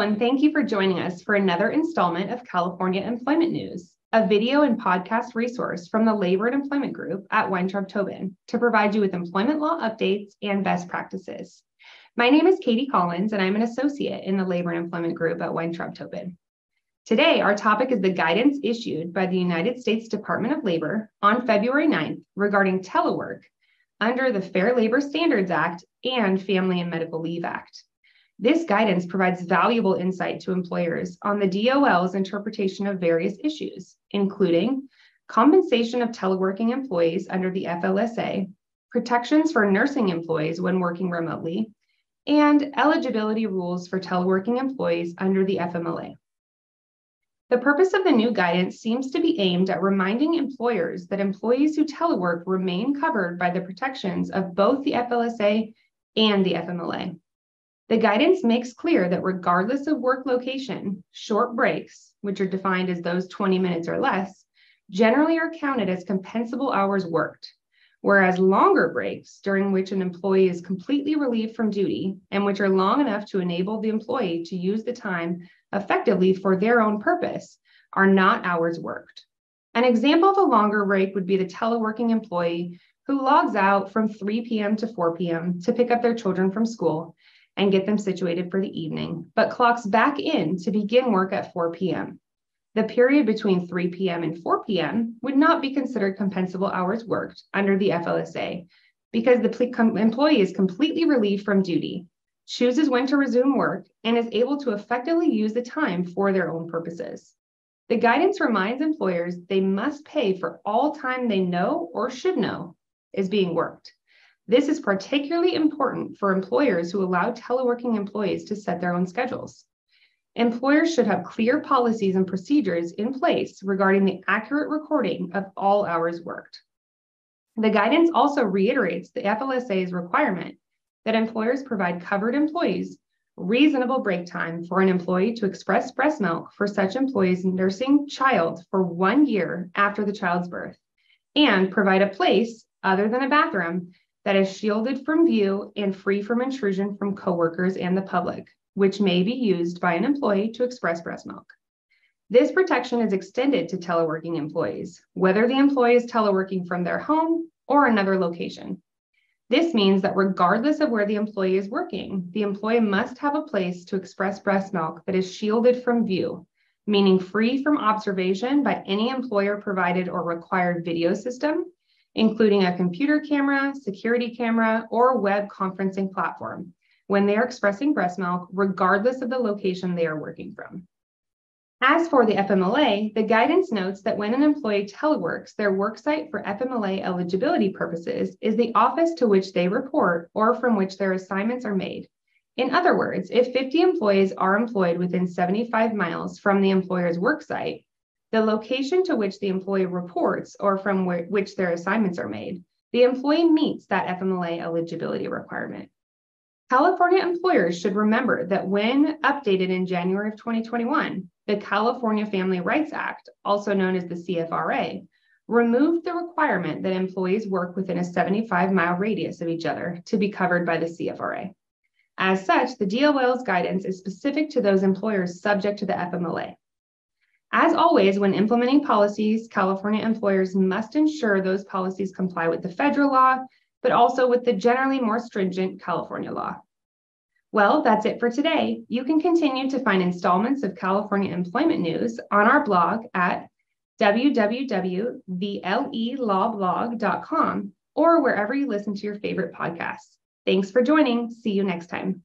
And thank you for joining us for another installment of California Employment News, a video and podcast resource from the Labor and Employment Group at Weintraub Tobin to provide you with employment law updates and best practices. My name is Katie Collins, and I'm an associate in the Labor and Employment Group at Weintraub Tobin. Today, our topic is the guidance issued by the United States Department of Labor on February 9th regarding telework under the Fair Labor Standards Act and Family and Medical Leave Act. This guidance provides valuable insight to employers on the DOL's interpretation of various issues, including compensation of teleworking employees under the FLSA, protections for nursing employees when working remotely, and eligibility rules for teleworking employees under the FMLA. The purpose of the new guidance seems to be aimed at reminding employers that employees who telework remain covered by the protections of both the FLSA and the FMLA. The guidance makes clear that regardless of work location, short breaks, which are defined as those 20 minutes or less, generally are counted as compensable hours worked, whereas longer breaks, during which an employee is completely relieved from duty and which are long enough to enable the employee to use the time effectively for their own purpose, are not hours worked. An example of a longer break would be the teleworking employee who logs out from 3 p.m. to 4 p.m. to pick up their children from school and get them situated for the evening, but clocks back in to begin work at 4 p.m. The period between 3 p.m. and 4 p.m. would not be considered compensable hours worked under the FLSA because the employee is completely relieved from duty, chooses when to resume work, and is able to effectively use the time for their own purposes. The guidance reminds employers they must pay for all time they know or should know is being worked. This is particularly important for employers who allow teleworking employees to set their own schedules. Employers should have clear policies and procedures in place regarding the accurate recording of all hours worked. The guidance also reiterates the FLSA's requirement that employers provide covered employees reasonable break time for an employee to express breast milk for such employees nursing child for one year after the child's birth and provide a place other than a bathroom that is shielded from view and free from intrusion from coworkers and the public, which may be used by an employee to express breast milk. This protection is extended to teleworking employees, whether the employee is teleworking from their home or another location. This means that regardless of where the employee is working, the employee must have a place to express breast milk that is shielded from view, meaning free from observation by any employer provided or required video system including a computer camera, security camera, or web conferencing platform when they are expressing breast milk, regardless of the location they are working from. As for the FMLA, the guidance notes that when an employee teleworks, their worksite for FMLA eligibility purposes is the office to which they report or from which their assignments are made. In other words, if 50 employees are employed within 75 miles from the employer's worksite, the location to which the employee reports or from where, which their assignments are made, the employee meets that FMLA eligibility requirement. California employers should remember that when updated in January of 2021, the California Family Rights Act, also known as the CFRA, removed the requirement that employees work within a 75 mile radius of each other to be covered by the CFRA. As such, the DOL's guidance is specific to those employers subject to the FMLA. As always, when implementing policies, California employers must ensure those policies comply with the federal law, but also with the generally more stringent California law. Well, that's it for today. You can continue to find installments of California employment news on our blog at www.thelelawblog.com or wherever you listen to your favorite podcasts. Thanks for joining. See you next time.